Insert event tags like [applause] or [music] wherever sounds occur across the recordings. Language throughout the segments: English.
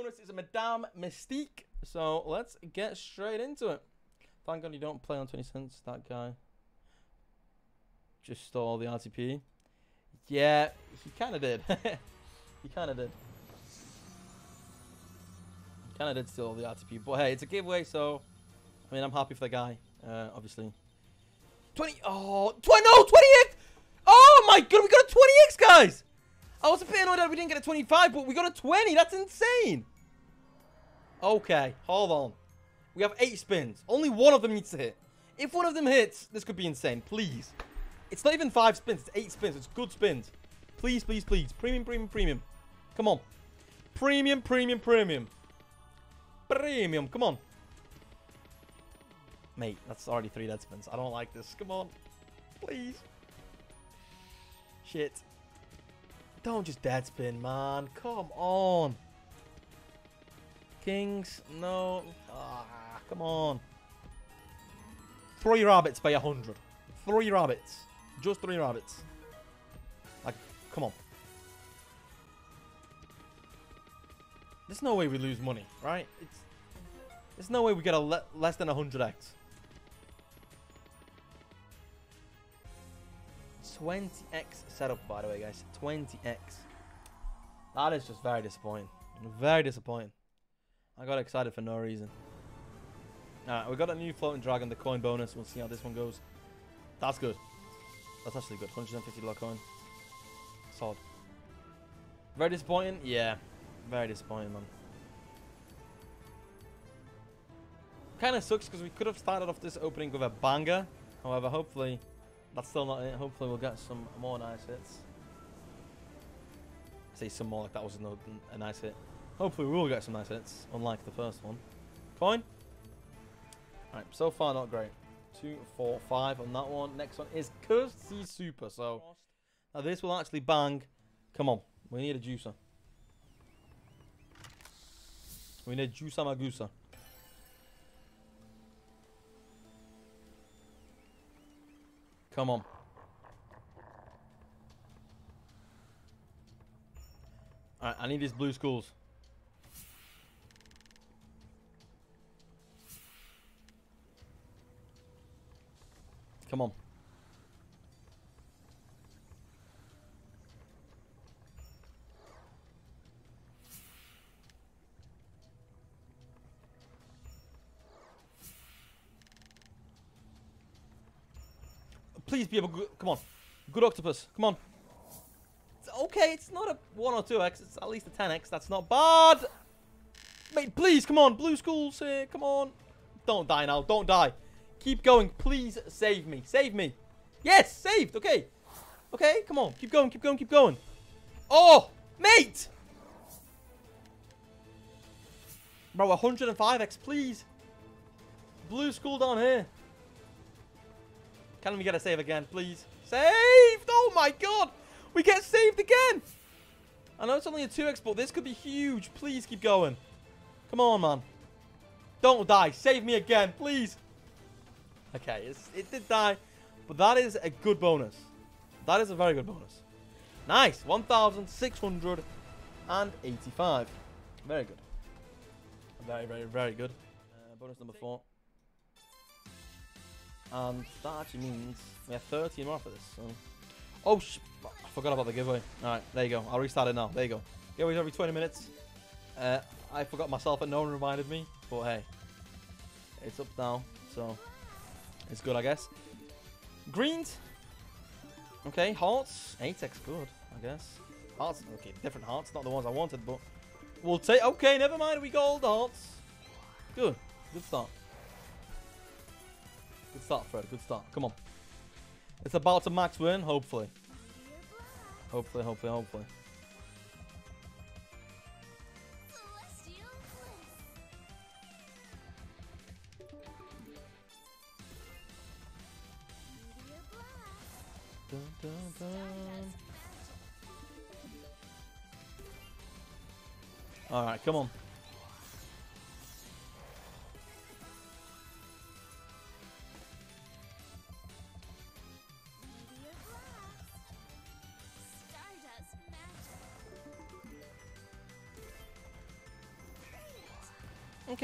bonus is a Madame Mystique. So let's get straight into it. Thank God you don't play on 20 cents. That guy just stole the RTP. Yeah, he kind of did. [laughs] he kind of did. Kind of did steal the RTP. But hey, it's a giveaway, so I mean, I'm happy for the guy, uh, obviously. 20. Oh, 20. No, 28. Oh my god, we got a 20x, guys. I was a bit annoyed that we didn't get a 25, but we got a 20. That's insane. Okay, hold on. We have eight spins. Only one of them needs to hit. If one of them hits, this could be insane. Please. It's not even five spins. It's eight spins. It's good spins. Please, please, please. Premium, premium, premium. Come on. Premium, premium, premium. Premium. Come on. Mate, that's already three dead spins. I don't like this. Come on. Please. Shit. Don't just dead spin, man. Come on. Kings. No. Ah, come on. Three rabbits by a hundred. Three rabbits. Just three rabbits. Like, come on. There's no way we lose money, right? It's There's no way we get a le less than 100x. 20x setup, by the way, guys. 20x. That is just very disappointing. Very disappointing. I got excited for no reason. Alright, we got a new floating dragon, the coin bonus. We'll see how this one goes. That's good. That's actually good. $150 coin. Solid. Very disappointing? Yeah. Very disappointing, man. Kind of sucks because we could have started off this opening with a banger. However, hopefully that's still not it. Hopefully we'll get some more nice hits. Say some more like that was no, a nice hit. Hopefully we will get some nice hits, unlike the first one. Coin. Alright, so far not great. Two, four, five on that one. Next one is Kirsty Super. So now this will actually bang. Come on, we need a juicer. We need a juicer magusa. Come on. Alright, I need these blue schools. Come on. Please be a good... Come on. Good octopus. Come on. It's okay, it's not a 1 or 2x. It's at least a 10x. That's not bad. Mate, please, come on. Blue schools here. Come on. Don't die now. Don't die. Keep going. Please save me. Save me. Yes, saved. Okay. Okay, come on. Keep going, keep going, keep going. Oh, mate. Bro, 105x, please. Blue school down here. Can we get a save again, please? Saved! Oh my god! We get saved again! I know it's only a 2x, but this could be huge. Please keep going. Come on, man. Don't die. Save me again, please. Okay, it did die, but that is a good bonus. That is a very good bonus. Nice. 1,685. Very good. Very, very, very good. Uh, bonus number four. And that actually means we have 30 more for this. So. Oh, I forgot about the giveaway. Alright, there you go. I'll restart it now. There you go. Giveaways every 20 minutes. Uh, I forgot myself and no one reminded me. But hey, it's up now. So, it's good, I guess. Greens. Okay, hearts. 8x good, I guess. Hearts. Okay, different hearts. Not the ones I wanted, but we'll take... Okay, never mind. We got all the hearts. Good. Good start. Good start, Fred. Good start. Come on. It's about to max win, hopefully. Hopefully, hopefully, hopefully. Dun, dun, dun. Alright, come on.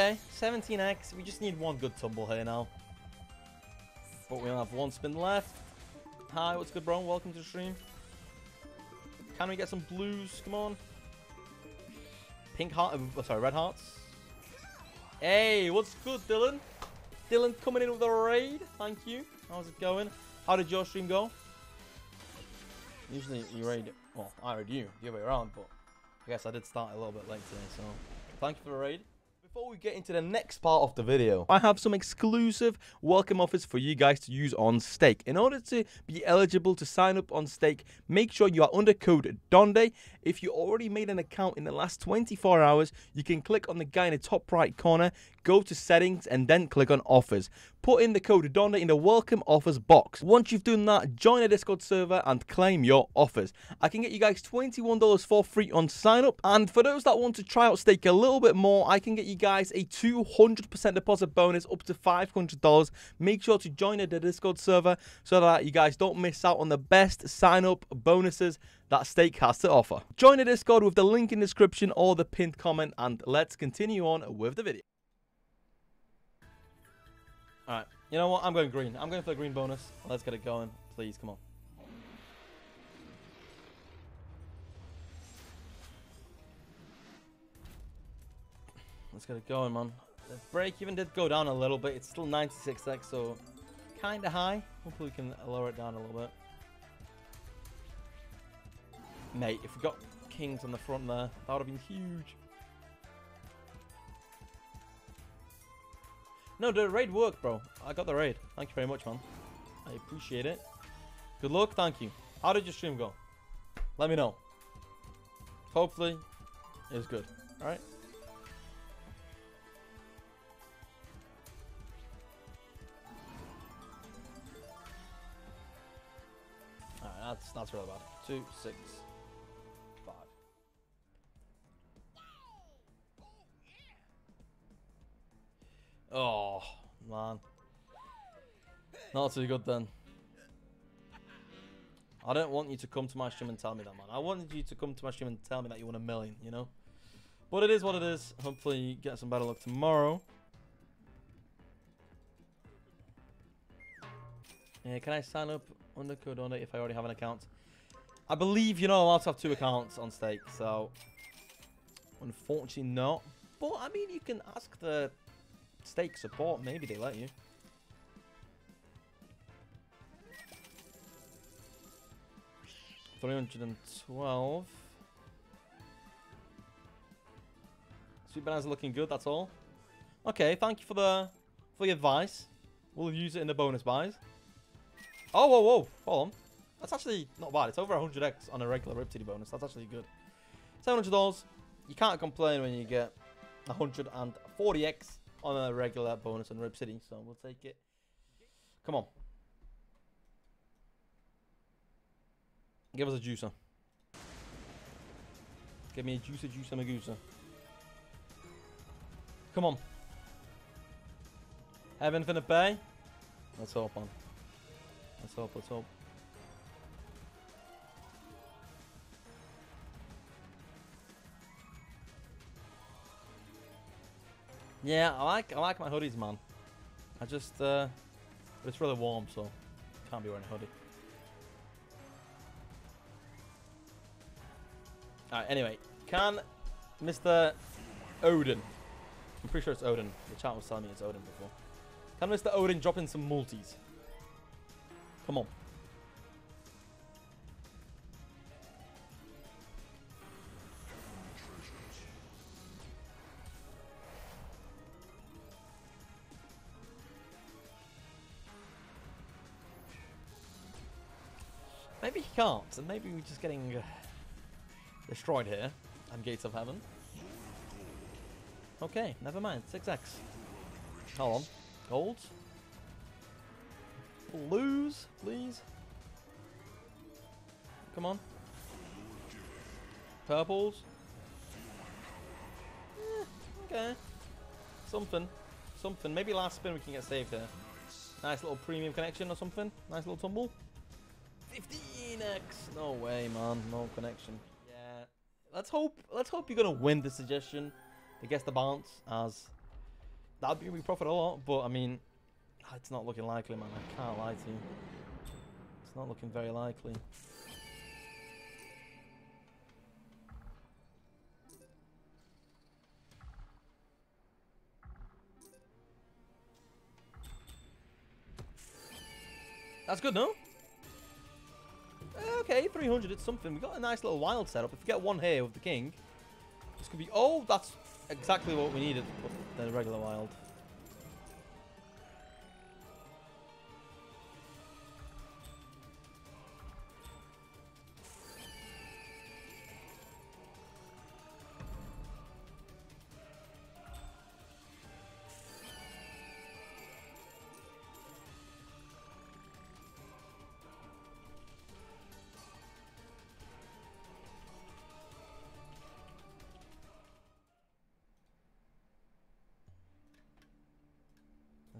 Okay, 17x. We just need one good tumble here now. But we only have one spin left. Hi, what's good, bro? Welcome to the stream. Can we get some blues? Come on. Pink heart. Uh, oh, sorry, red hearts. Hey, what's good, Dylan? Dylan coming in with a raid. Thank you. How's it going? How did your stream go? Usually you raid. Well, I raid you the other way around, but I guess I did start a little bit late today, so thank you for the raid. Before we get into the next part of the video, I have some exclusive welcome offers for you guys to use on Stake. In order to be eligible to sign up on Stake, make sure you are under code DONDE. If you already made an account in the last 24 hours, you can click on the guy in the top right corner, go to settings, and then click on offers. Put in the code DONDE in the welcome offers box. Once you've done that, join a Discord server and claim your offers. I can get you guys $21 for free on sign up. And for those that want to try out Stake a little bit more, I can get you guys a 200% deposit bonus up to $500. Make sure to join the Discord server so that you guys don't miss out on the best sign up bonuses that Stake has to offer. Join the Discord with the link in the description or the pinned comment and let's continue on with the video. Alright, you know what? I'm going green. I'm going for the green bonus. Let's get it going. Please, come on. Let's get it going, man. The break even did go down a little bit. It's still 96x, so kind of high. Hopefully we can lower it down a little bit. Mate, if we got kings on the front there, that would have been huge. No, the raid worked, bro. I got the raid. Thank you very much, man. I appreciate it. Good luck. Thank you. How did your stream go? Let me know. Hopefully, it was good. All right. All right, that's that's really bad. Two, six, Not too good then. I don't want you to come to my stream and tell me that, man. I wanted you to come to my stream and tell me that you want a million, you know? But it is what it is. Hopefully you get some better luck tomorrow. Yeah, can I sign up under code DONDE if I already have an account? I believe you're not allowed to have two accounts on stake, so unfortunately not. But I mean, you can ask the stake support. Maybe they let you. Three hundred and twelve. Sweet Bonanza looking good. That's all. Okay, thank you for the for the advice. We'll use it in the bonus buys. Oh, whoa, whoa, hold on. That's actually not bad. It's over 100x on a regular Rip City bonus. That's actually good. $700. You can't complain when you get 140x on a regular bonus on Rip City. So we'll take it. Come on. Give us a juicer. Give me a juicer, juicer, magooser. Come on. Have Infinite Bay? Let's hope on. Let's hope, let's hope. Yeah, I like I like my hoodies, man. I just uh it's really warm, so can't be wearing a hoodie. Alright, anyway, can Mr. Odin I'm pretty sure it's Odin. The chat was telling me it's Odin before. Can Mr. Odin drop in some multis? Come on. Maybe he can't, and maybe we're just getting uh, destroyed here and Gates of Heaven. Okay, never mind. 6x. Hold on. Gold. Lose, please. Come on. Purples. Eh, okay. Something. Something. Maybe last spin we can get saved here. Nice little premium connection or something. Nice little tumble. 15x. No way, man. No connection. Let's hope. Let's hope you're gonna win the suggestion. I guess the bounce as that'd be we profit a lot. But I mean, ah, it's not looking likely, man. I can't lie to you. It's not looking very likely. That's good, no? Okay, 300, it's something. We got a nice little wild setup. If we get one here with the king, this could be... Oh, that's exactly what we needed with the regular wild.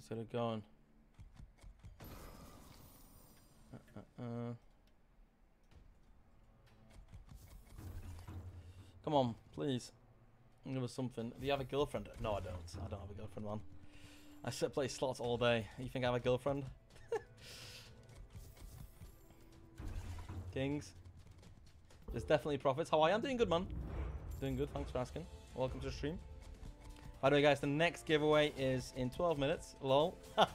Get it going. Uh, uh, uh. Come on, please. Give us something. Do you have a girlfriend? No, I don't. I don't have a girlfriend, man. I sit play slots all day. You think I have a girlfriend? [laughs] Kings. There's definitely profits. How are you? I'm doing good, man. Doing good. Thanks for asking. Welcome to the stream. By the way, guys, the next giveaway is in 12 minutes. Lol. [laughs]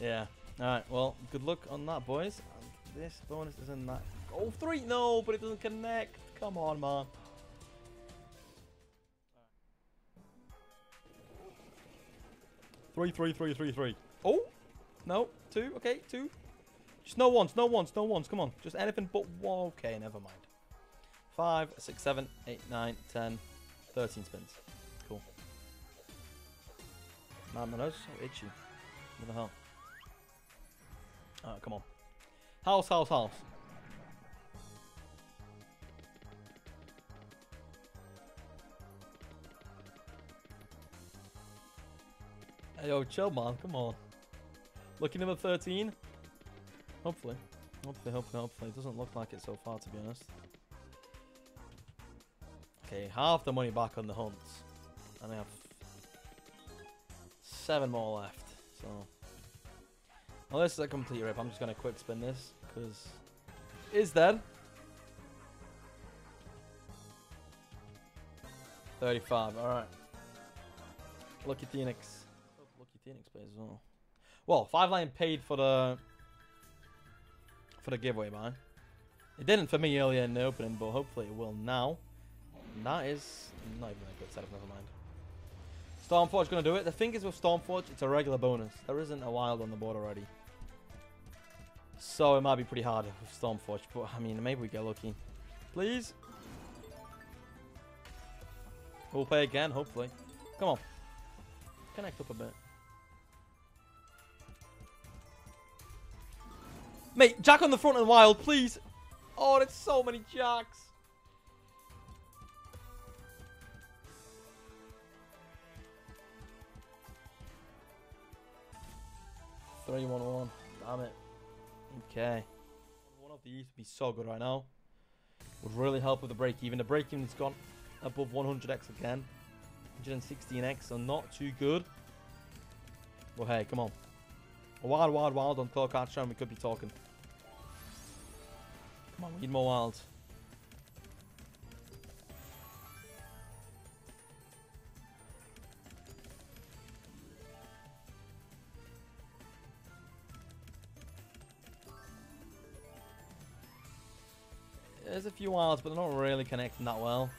yeah. Alright, well, good luck on that, boys. This bonus isn't that... Oh, three! No, but it doesn't connect. Come on, man. Three, three, three, three, three. Oh! No, two. Okay, two. Just no ones, no ones, no ones. Come on. Just anything but one. Okay, never mind. 5, 6, 7, 8, 9, 10, 13 spins. Cool. Man, my nose so itchy. What the hell? Alright, come on. House, house, house. Hey, yo, chill, man. Come on. Lucky number 13. Hopefully. Hopefully, hopefully, hopefully. It doesn't look like it so far, to be honest. Okay, half the money back on the hunts. And I have seven more left. So, well, this is a complete rip. I'm just going to quick spin this because is dead. 35, alright. Lucky Phoenix. Lucky Phoenix plays as well. Well, 5 line paid for the for the giveaway, man. It didn't for me earlier in the opening, but hopefully it will now. That is not even a good setup, never mind. Stormforge gonna do it. The thing is with Stormforge, it's a regular bonus. There isn't a wild on the board already. So it might be pretty hard with Stormforge, but I mean, maybe we get lucky. Please? We'll play again, hopefully. Come on. Connect up a bit. Mate, Jack on the front and wild, please. Oh, there's so many Jacks. Three, one, one. Damn it. Okay. One of these would be so good right now. Would really help with the break even. The break even's gone above 100x again. 116x, so not too good. Well, hey, come on. A wild, wild, wild on Claw Card we could be talking. Come on, we need more wilds. There's a few wilds, but they're not really connecting that well.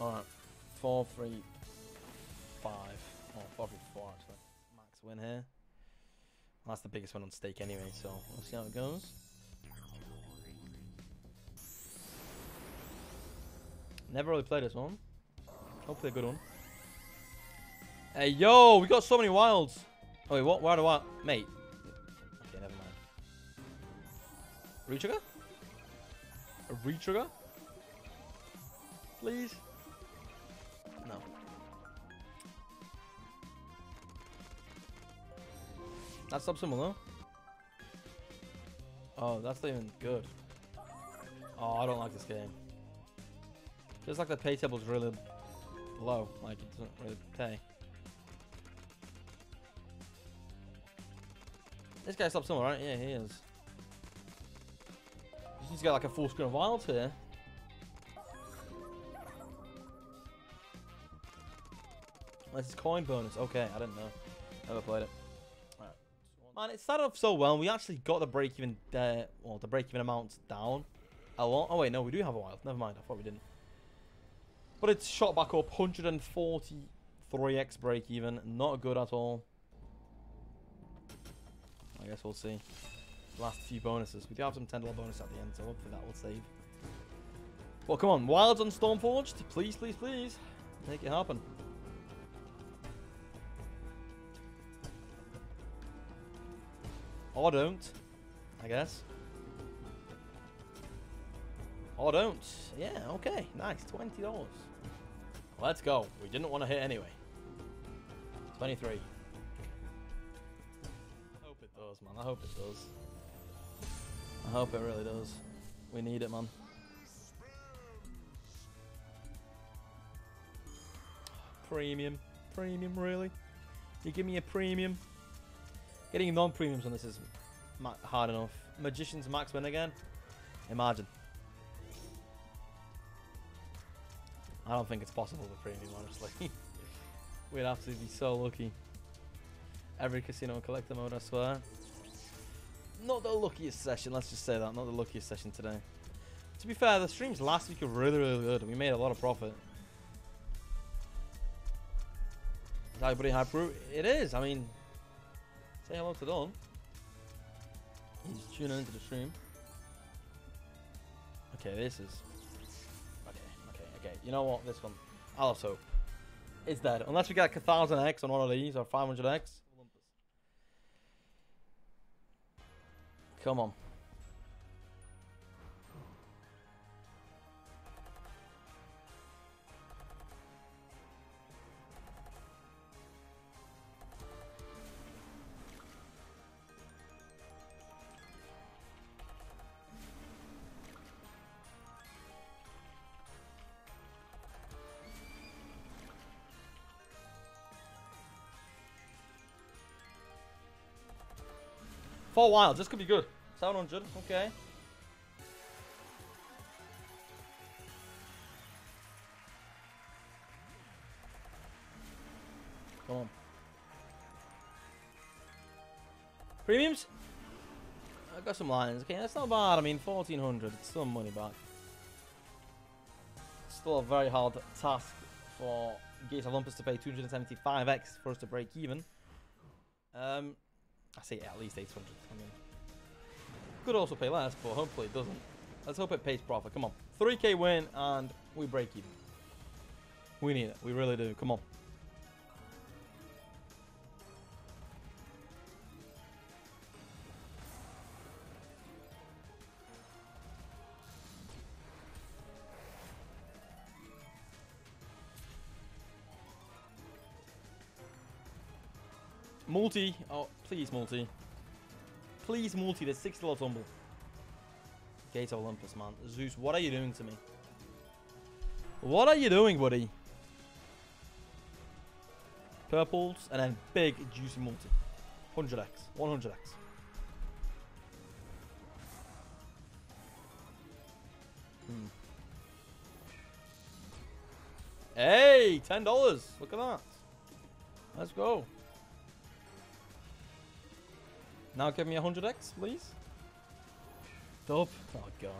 Alright. Four, three, five. Oh, four, three, four actually. Max win here. That's the biggest one on stake anyway, so we'll see how it goes. Never really played this one. Hopefully a good one. Hey, yo, we got so many wilds. Oh, wait, what? Where do I? Mate. Okay, never mind. Retrigger? A retrigger? Please? No. That's subsimilar. Oh, that's not even good. Oh, I don't like this game. Just like the pay table's really low. Like, it doesn't really pay. This guy's up somewhere, right? Yeah, he is. To get like a full screen of wilds here. This is coin bonus. Okay, I didn't know. Never played it. Alright. Man, it started off so well. We actually got the break even, uh, well, the break even amount down a lot. Oh wait, no, we do have a wild. Never mind. I thought we didn't. But it's shot back up 143x break even. Not good at all. I guess we'll see. Last few bonuses. We do have some $10 bonus at the end, so hopefully that will save. Well, come on. Wilds on Stormforged. Please, please, please. Make it happen. Or don't. I guess. Or don't. Yeah, okay. Nice. $20. Let's go. We didn't want to hit anyway. 23. I hope it does. I hope it really does. We need it, man. Premium. Premium, really? You give me a premium? Getting non-premiums on this is hard enough. Magician's max win again? Imagine. I don't think it's possible with premium, honestly. [laughs] We'd have to be so lucky. Every casino collector mode, I swear. Not the luckiest session, let's just say that. Not the luckiest session today. To be fair, the streams last week were really, really good. We made a lot of profit. Is everybody hype It is. I mean, say hello to Don. He's tuning into the stream. Okay, this is Okay, okay, okay. you know what? This one. I'll have hope. It's dead. Unless we get a 1000x on one of these or 500x. Come on. For a while, this could be good. 700, okay. Come on. Premiums? I got some lines. Okay, that's not bad. I mean, 1400. It's still money back. Still a very hard task for Gates Olympus to pay 275x for us to break even. Um, I say at least 800. I mean, could also pay less, but hopefully it doesn't. Let's hope it pays profit. Come on. 3k win and we break even. We need it. We really do. Come on. Multi. Oh, please, multi. Please, multi. There's six dollars tumble. Gate of Olympus, man. Zeus, what are you doing to me? What are you doing, buddy? Purples, and then big, juicy multi. 100x. 100x. Hmm. Hey, $10. Look at that. Let's go. Now give me a 100x, please. Dub. Oh, God.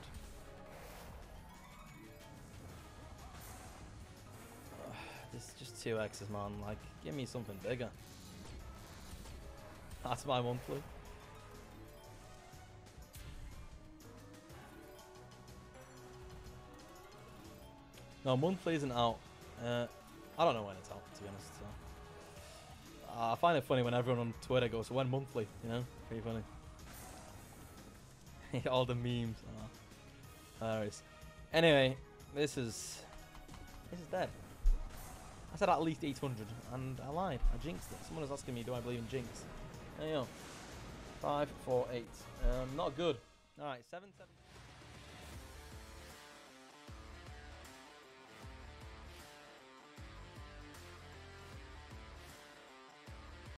Uh, [sighs] this is just two X's, man. Like, give me something bigger. That's my monthly. No, monthly isn't out. Uh, I don't know when it's out, to be honest. So. I find it funny when everyone on Twitter goes, when monthly, you know? Pretty funny. [laughs] All the memes. Oh. Hilarious. Anyway, this is... This is dead. I said at least 800, and I lied. I jinxed it. Someone was asking me, do I believe in jinx? There you go. Five, four, eight. Um, not good. All right, seven, seven.